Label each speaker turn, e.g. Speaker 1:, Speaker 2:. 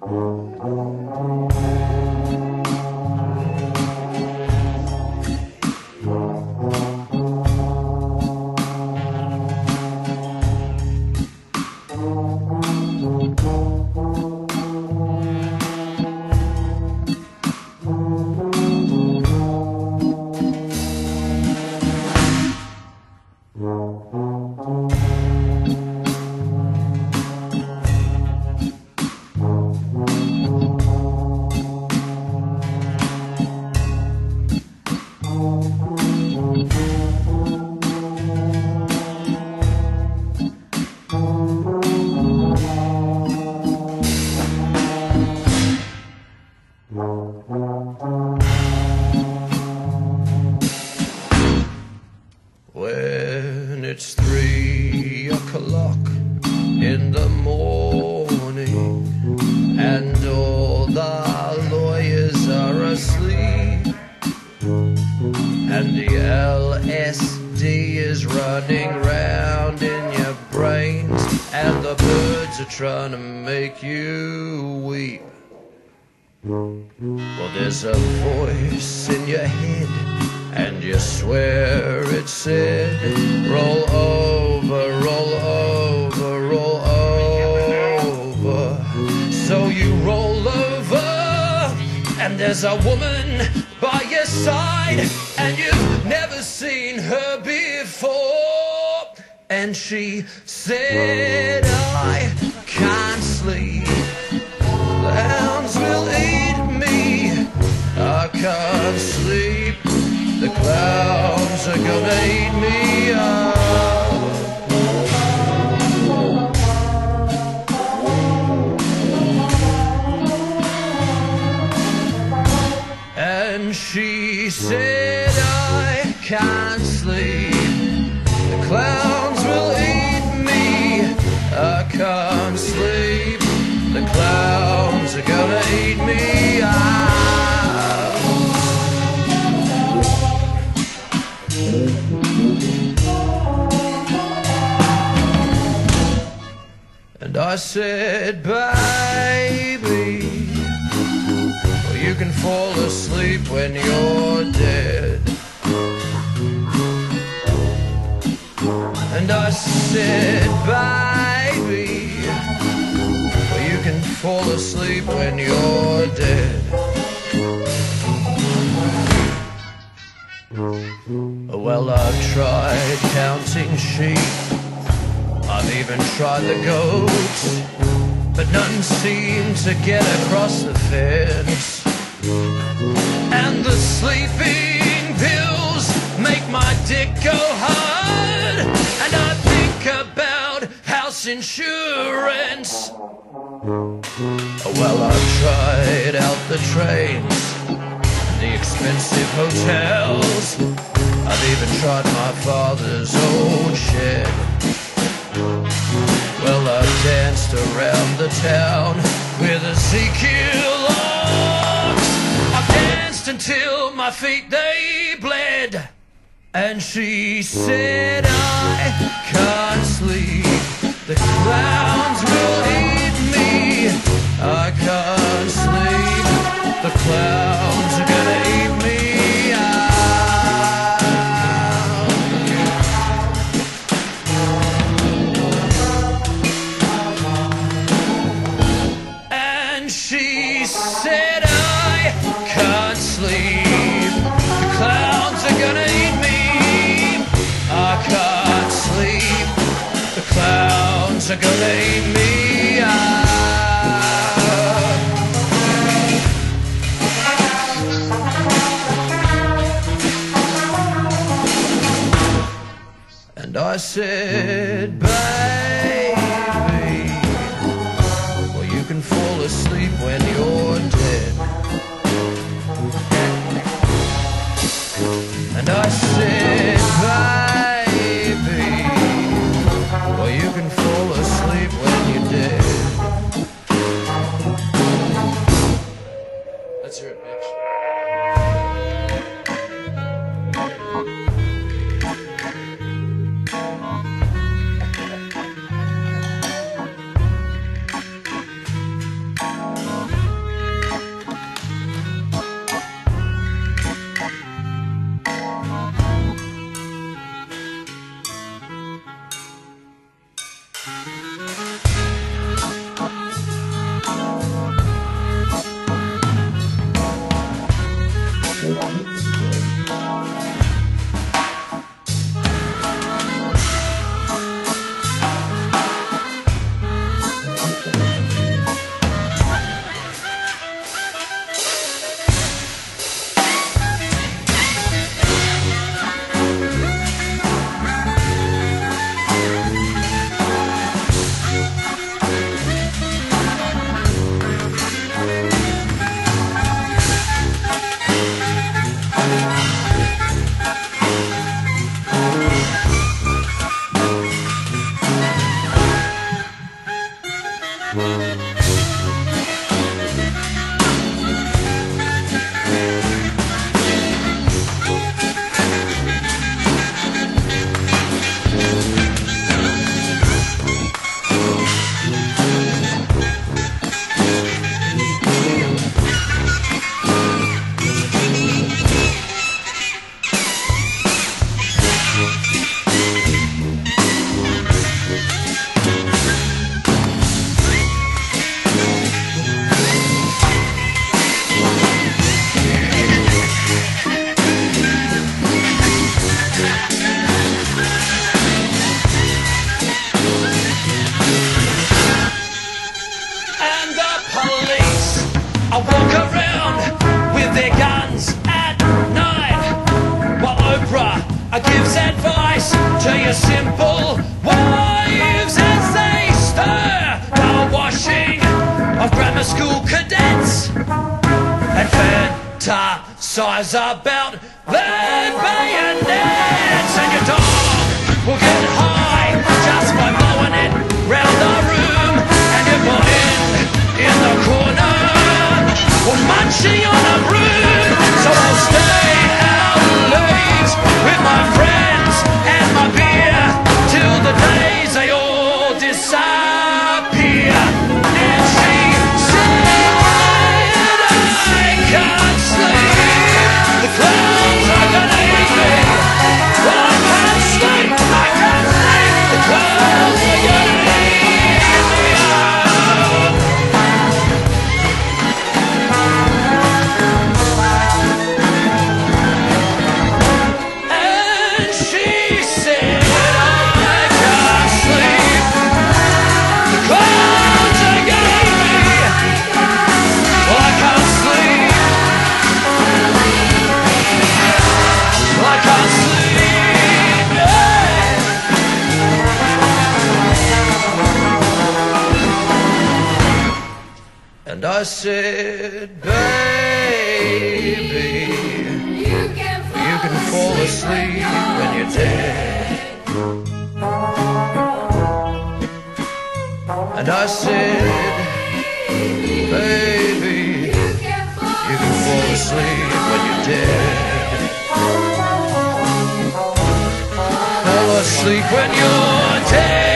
Speaker 1: あの。When it's three o'clock in the morning and all the lawyers are asleep and the LSD is running round in your brains and the birds are trying to make you weep. Well, there's a voice in your head, and you swear it said, Roll over, roll over, roll over. So you roll over, and there's a woman by your side, and you've never seen her before. And she said, I can't sleep. She said, I can't sleep. The clowns will eat me. I can't sleep. The clowns are gonna eat me up. And I said, well, you can fall asleep when you're dead. And I said, baby, you can fall asleep when you're dead. Well, I've tried counting sheep. I've even tried the goats, but none seem to get across the fence. And the sleeping pills make my dick go hard, and I think about house insurance. Well, I've tried my feet they bled. And she said, I can't sleep. The clowns will eat me. I can't sleep. The clowns eat me. out. And I said, baby, well, you can fall asleep when you're dead. And I Hear it, bitch. Advice to your simple wives as they stir while washing of grammar school cadets and fantasize about their bayonets and your dog will get I said baby
Speaker 2: You can fall,
Speaker 1: asleep when you're dead. And I said, baby,
Speaker 2: You can
Speaker 1: you can fall asleep when you're dead. Fall asleep when you're dead.